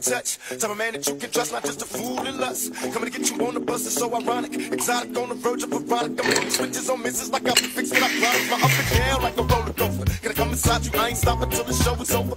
to touch. Type of man that you can trust, not just a fool in lust. Coming to get you on the bus is so ironic. Exotic on the verge of erotic. I'm making switches on misses like I'm been fixing up products. My up and down like a roller coaster. Gonna come inside you, I ain't stopping till the show is over.